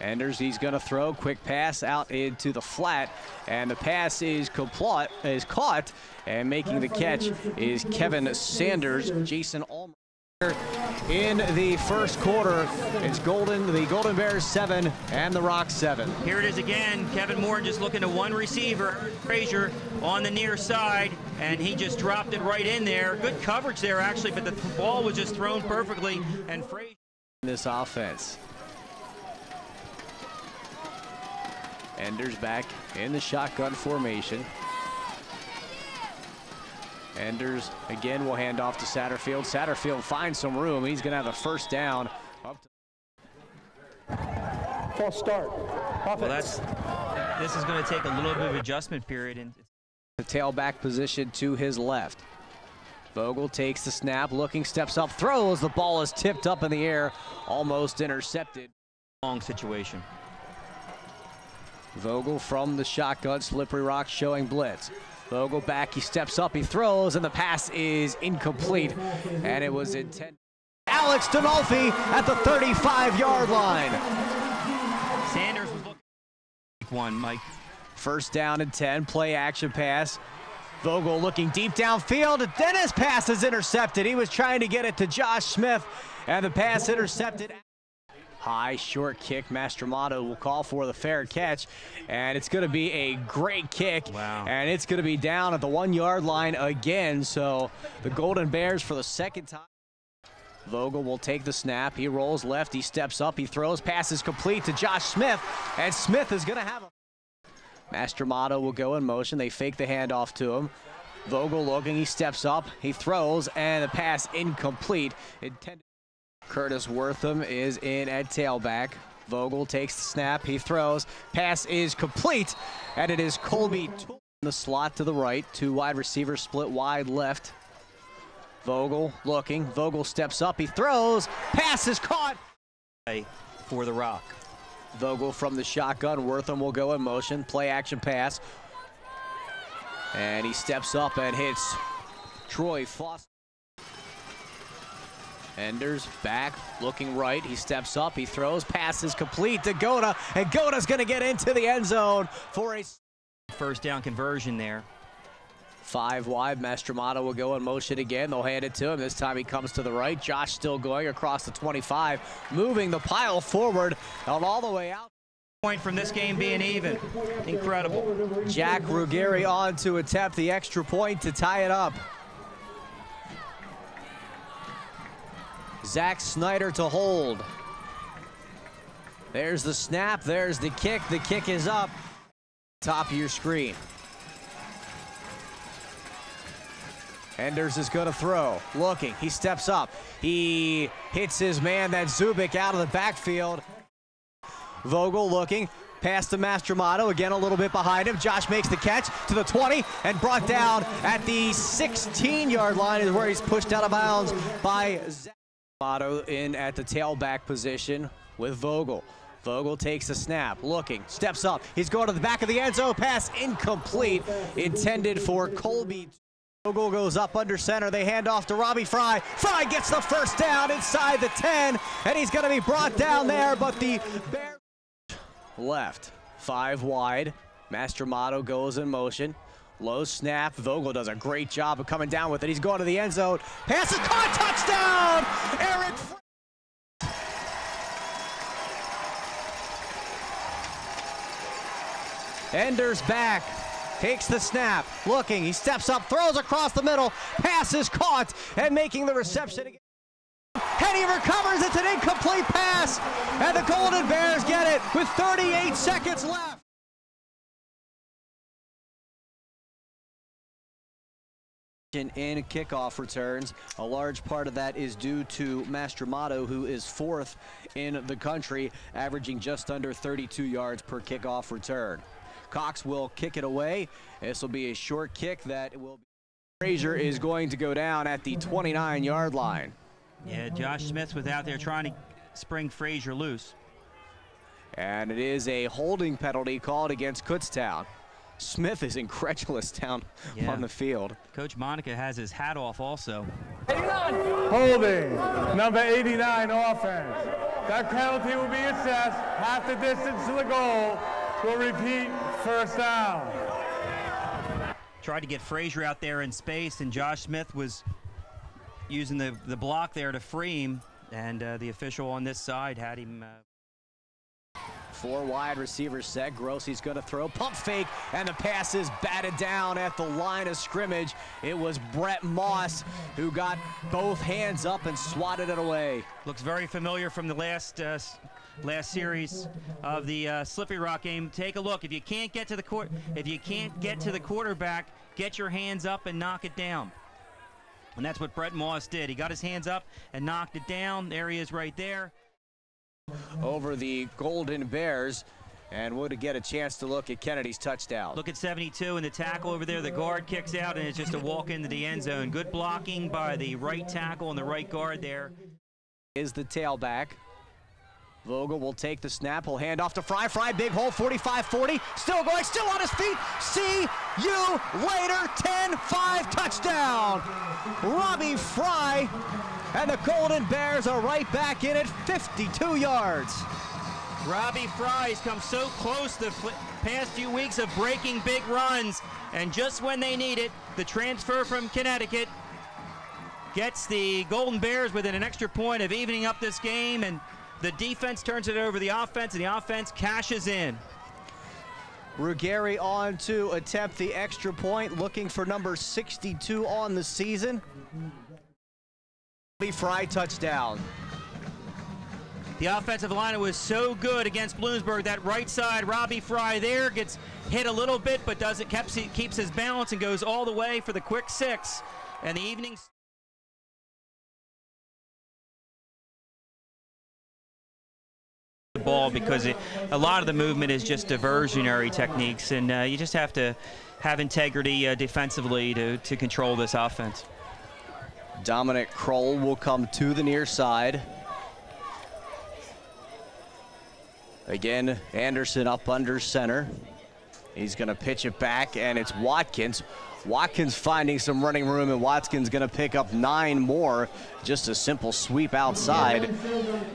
Enders, he's going to throw. Quick pass out into the flat. And the pass is, complot, is caught. And making the catch is Kevin Sanders. Jason Ulmer in the first quarter. It's Golden, the Golden Bears seven and the Rock seven. Here it is again. Kevin Moore just looking to one receiver. Frazier on the near side, and he just dropped it right in there. Good coverage there, actually, but the ball was just thrown perfectly. And Frazier. This offense. Enders back in the shotgun formation. Enders again will hand off to Satterfield. Satterfield finds some room. He's going to have a first down. Up to False start. Well, that's this is going to take a little bit of adjustment period. And the tailback position to his left. Vogel takes the snap, looking, steps up, throws. The ball is tipped up in the air, almost intercepted. Long situation. Vogel from the shotgun, slippery rock showing blitz. Vogel back, he steps up, he throws, and the pass is incomplete. And it was intended. Alex Donolfi at the 35-yard line. Sanders was looking one, Mike. First down and 10, play action pass. Vogel looking deep downfield. Dennis pass is intercepted. He was trying to get it to Josh Smith, and the pass intercepted. High short kick. Mastromato will call for the fair catch, and it's going to be a great kick. Wow. And it's going to be down at the one yard line again. So the Golden Bears for the second time. Vogel will take the snap. He rolls left. He steps up. He throws. Passes complete to Josh Smith, and Smith is going to have a. Mastromato will go in motion. They fake the handoff to him. Vogel looking. He steps up. He throws, and the pass incomplete. Intended. Curtis Wortham is in at tailback. Vogel takes the snap. He throws. Pass is complete, and it is Colby in the slot to the right. Two wide receivers split wide left. Vogel looking. Vogel steps up. He throws. Pass is caught. For the Rock. Vogel from the shotgun. Wortham will go in motion. Play action pass. And he steps up and hits Troy Foster. Enders back, looking right. He steps up, he throws, passes complete to Gota, and Gota's going to get into the end zone for a first down conversion there. Five wide, Mastromato will go in motion again. They'll hand it to him. This time he comes to the right. Josh still going across the 25, moving the pile forward and all the way out. Point from this game being even. Incredible. Jack Ruggieri on to attempt the extra point to tie it up. Zach Snyder to hold. There's the snap, there's the kick. The kick is up. Top of your screen. Enders is going to throw. Looking. He steps up. He hits his man, that Zubik, out of the backfield. Vogel looking. Pass to Mastromato. Again, a little bit behind him. Josh makes the catch to the 20 and brought down at the 16-yard line is where he's pushed out of bounds by Zach. Otto in at the tailback position with Vogel. Vogel takes the snap, looking, steps up. He's going to the back of the end zone. Pass incomplete, intended for Colby. Vogel goes up under center. They hand off to Robbie Fry. Fry gets the first down inside the 10, and he's going to be brought down there, but the left. Five wide. Mastromato goes in motion. Low snap. Vogel does a great job of coming down with it. He's going to the end zone. Pass is caught. Touchdown! Eric. Enders back. Takes the snap. Looking. He steps up. Throws across the middle. Pass is caught. And making the reception again. Henny recovers. It's an incomplete pass. And the Golden Bears get it with 38 seconds left. In kickoff returns. A large part of that is due to Mastromato, who is fourth in the country, averaging just under 32 yards per kickoff return. Cox will kick it away. This will be a short kick that will be. Frazier is going to go down at the 29-yard line. Yeah, Josh Smith was out there trying to spring Frazier loose. And it is a holding penalty called against Kutztown. Smith is incredulous down yeah. on the field. Coach Monica has his hat off also. Holding, number 89 offense. That penalty will be assessed half the distance to the goal. Will repeat first down. Tried to get Frazier out there in space, and Josh Smith was using the, the block there to free him, and uh, the official on this side had him. Uh Four wide receivers set. Grossi's going to throw. Pump fake, and the pass is batted down at the line of scrimmage. It was Brett Moss who got both hands up and swatted it away. Looks very familiar from the last uh, last series of the uh, Slippery Rock game. Take a look. If you can't get to the court, if you can't get to the quarterback, get your hands up and knock it down. And that's what Brett Moss did. He got his hands up and knocked it down. There he is right there over the Golden Bears and would get a chance to look at Kennedy's touchdown. Look at 72 and the tackle over there. The guard kicks out and it's just a walk into the end zone. Good blocking by the right tackle and the right guard there. Is the tailback. Vogel will take the snap. He'll hand off to Fry. Fry, big hole, 45-40. Still going, still on his feet. See you later. 10-5 touchdown. Robbie Fry and the Golden Bears are right back in it, 52 yards. Robbie Fry's come so close the past few weeks of breaking big runs, and just when they need it, the transfer from Connecticut gets the Golden Bears within an extra point of evening up this game, and the defense turns it over the offense, and the offense cashes in. Ruggieri on to attempt the extra point, looking for number 62 on the season. Robbie Fry touchdown. The offensive line was so good against Bloomsburg. That right side, Robbie Fry there gets hit a little bit, but does it keeps, keeps his balance and goes all the way for the quick six. And the evening. Ball because it, a lot of the movement is just diversionary techniques and uh, you just have to have integrity uh, defensively to, to control this offense. Dominic Kroll will come to the near side. Again, Anderson up under center. He's going to pitch it back, and it's Watkins. Watkins finding some running room, and Watkins going to pick up nine more. Just a simple sweep outside,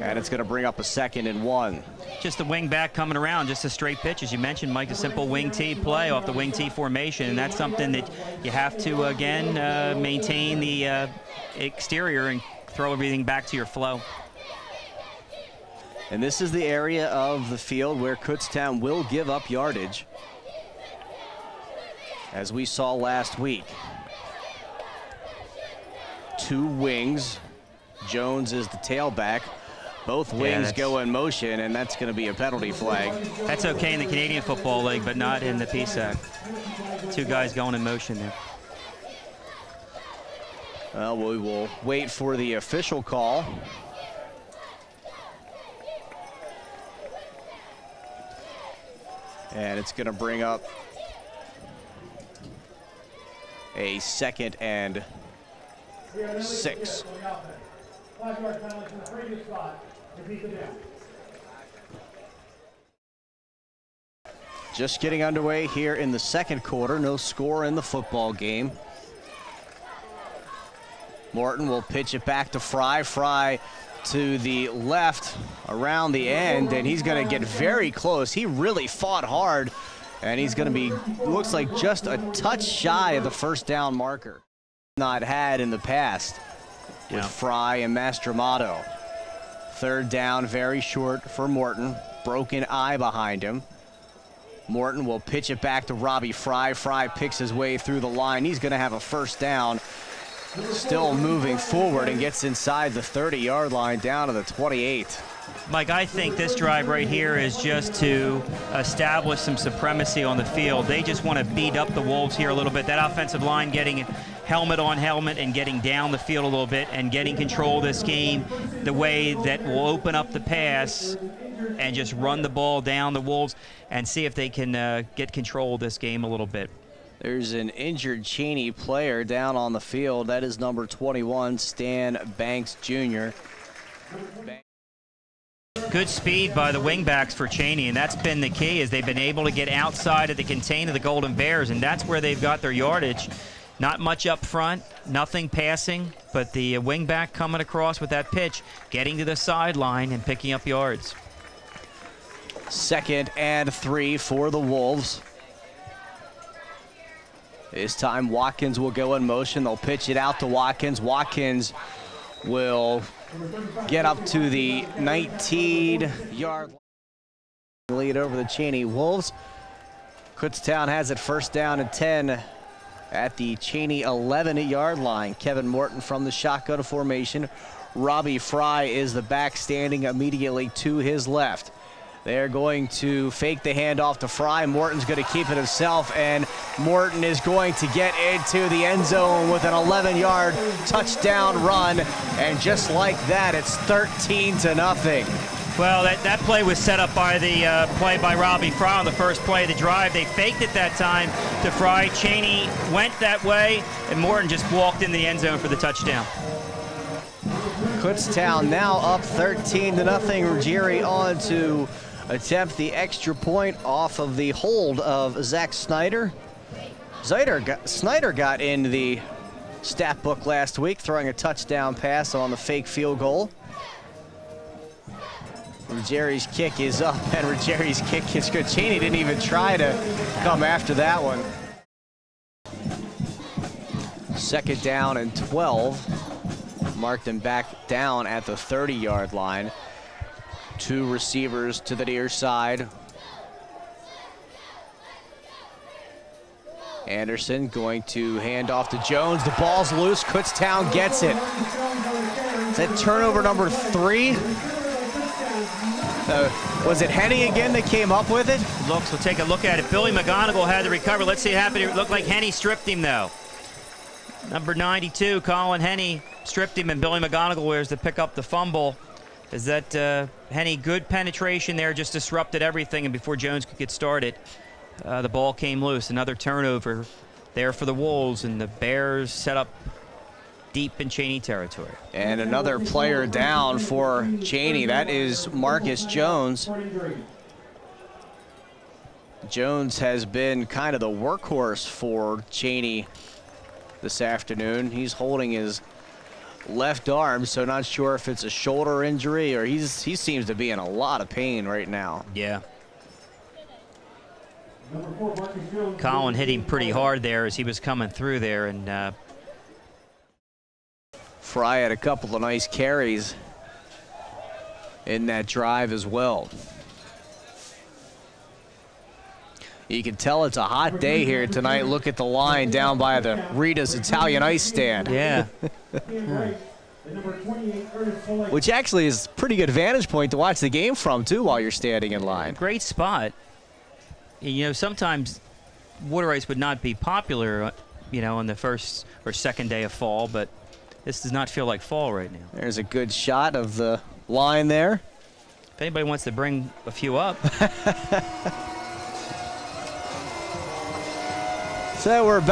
and it's going to bring up a second and one. Just a wing back coming around, just a straight pitch, as you mentioned, Mike, a simple wing T play off the wing T formation, and that's something that you have to, again, uh, maintain the uh, exterior and throw everything back to your flow. And this is the area of the field where Kutztown will give up yardage as we saw last week. Two wings. Jones is the tailback. Both wings yeah, go in motion, and that's going to be a penalty flag. That's okay in the Canadian Football League, but not in the PSAC. Two guys going in motion there. Well, we will wait for the official call. And it's going to bring up a second and six. Just getting underway here in the second quarter. No score in the football game. Morton will pitch it back to Fry. Fry to the left around the end, and he's going to get very close. He really fought hard and he's going to be, looks like just a touch shy of the first down marker. Not had in the past with yeah. Fry and Mastromato. Third down, very short for Morton. Broken I behind him. Morton will pitch it back to Robbie Fry. Fry picks his way through the line. He's going to have a first down. Still moving forward and gets inside the 30-yard line down to the 28. Mike, I think this drive right here is just to establish some supremacy on the field. They just want to beat up the Wolves here a little bit. That offensive line getting helmet on helmet and getting down the field a little bit and getting control of this game the way that will open up the pass and just run the ball down the Wolves and see if they can uh, get control of this game a little bit. There's an injured Cheyney player down on the field. That is number 21, Stan Banks Jr. Good speed by the wingbacks for Cheyney, and that's been the key, is they've been able to get outside of the contain of the Golden Bears, and that's where they've got their yardage. Not much up front, nothing passing, but the wingback coming across with that pitch, getting to the sideline and picking up yards. Second and three for the Wolves. This time Watkins will go in motion. They'll pitch it out to Watkins. Watkins will get up to the 19 yard lead over the Cheyney Wolves. Kutztown has it first down and 10 at the Cheyney 11 yard line. Kevin Morton from the shotgun formation. Robbie Fry is the back standing immediately to his left. They're going to fake the handoff to Fry. Morton's going to keep it himself, and Morton is going to get into the end zone with an 11-yard touchdown run. And just like that, it's 13 to nothing. Well, that, that play was set up by the uh, play by Robbie Fry on the first play of the drive. They faked it that time to Fry. Cheyney went that way, and Morton just walked in the end zone for the touchdown. Kutztown now up 13 to nothing. Ruggieri on to attempt the extra point off of the hold of Zach Snyder. Snyder got, Snyder got in the stat book last week, throwing a touchdown pass on the fake field goal. Ruggieri's kick is up, and Ruggieri's kick is good. Cheyney didn't even try to come after that one. Second down and 12. Marked him back down at the 30-yard line. Two receivers to the near side. Anderson going to hand off to Jones. The ball's loose. Kutztown gets it. Is that turnover number three? Uh, was it Henny again that came up with it? Looks, we'll take a look at it. Billy McGonigal had to recover. Let's see what happened. It looked like Henny stripped him, though. Number 92, Colin Henny, stripped him, and Billy McGonigal wears to pick up the fumble. Is that uh, Henny good penetration there, just disrupted everything, and before Jones could get started, uh, the ball came loose. Another turnover there for the Wolves, and the Bears set up deep in Cheyney territory. And another player down for Cheyney. That is Marcus Jones. Jones has been kind of the workhorse for Cheyney this afternoon. He's holding his left arm, so not sure if it's a shoulder injury or he's he seems to be in a lot of pain right now. Yeah. Colin hit him pretty hard there as he was coming through there, and uh, Fry had a couple of nice carries in that drive as well. You can tell it's a hot day here tonight. Look at the line down by the Rita's Italian Ice Stand. Yeah. Which actually is a pretty good vantage point to watch the game from, too, while you're standing in line. Great spot. You know, sometimes water ice would not be popular, uh, you know, on the first or second day of fall, but this does not feel like fall right now. There's a good shot of the line there. If anybody wants to bring a few up. so we're about